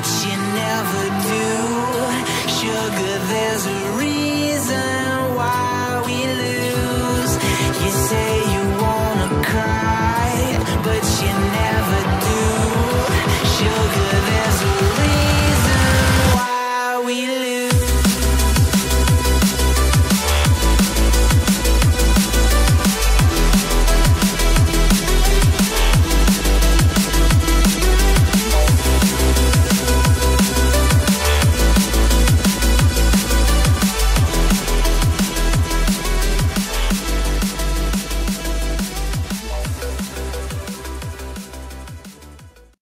you never do. Sugar, there's a reason